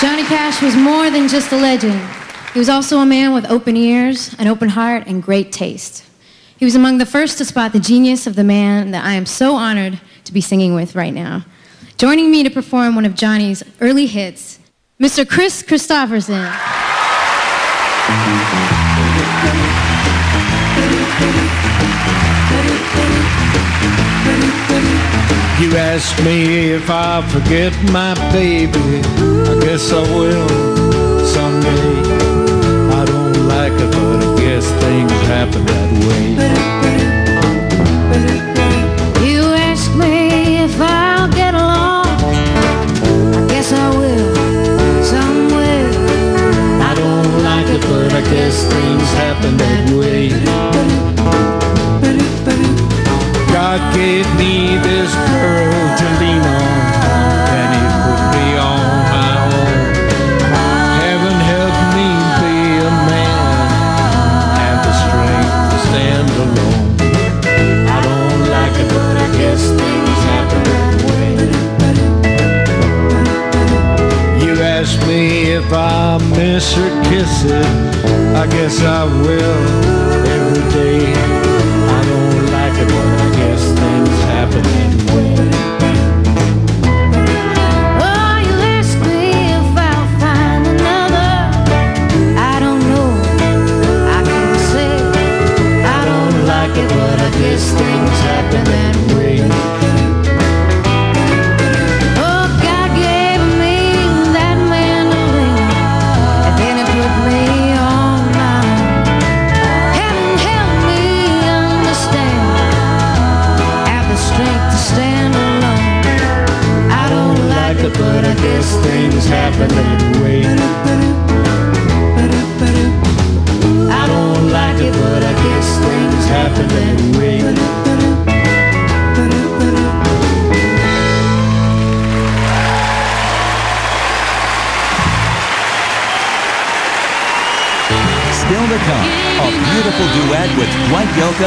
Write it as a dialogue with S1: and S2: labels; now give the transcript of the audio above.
S1: Johnny Cash was more than just a legend. He was also a man with open ears, an open heart, and great taste. He was among the first to spot the genius of the man that I am so honored to be singing with right now. Joining me to perform one of Johnny's early hits, Mr. Kris Kristofferson.
S2: You ask me if I forget my baby. I guess I will someday. I don't like it, but I guess things happen that way.
S1: You ask me if I'll get along. I guess I will.
S2: I don't like it, but I guess things happen that way. God gave ask me if I miss her kisses, I guess I will every day. I don't like it, but I guess things happen that way.
S1: Oh, you
S2: but I guess things happen that way.
S3: Still to come, a beautiful duet with Dwight Yoakam